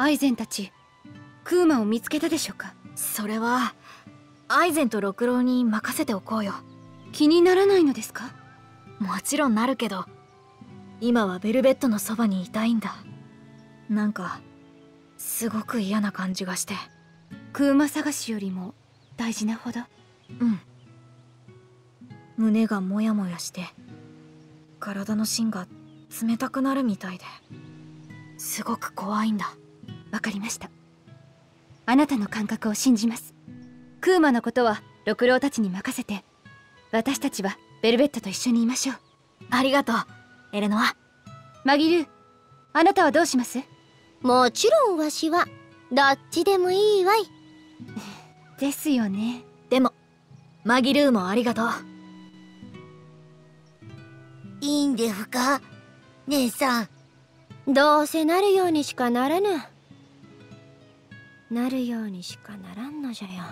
アイゼンたちクーマを見つけたでしょうか？それはアイゼンと六郎に任せておこうよ。気にならないのですか？もちろんなるけど今はベルベットのそばにいたいんだ。なんかすごく嫌な感じがして。クーマ探しよりも大事なほど？うん。胸がモヤモヤして体の芯が冷たくなるみたいですごく怖いんだわかりました。あなたの感覚を信じます。クーマのことは六郎たちに任せて私たちはベルベットと一緒にいましょう。ありがとうエレノア。マギルーあなたはどうします？もちろんわしはどっちでもいいわい。ですよね。でもマギルーもありがとう。いいんでふか？姉さん。どうせなるようにしかならぬなるようにしかならんのじゃよ。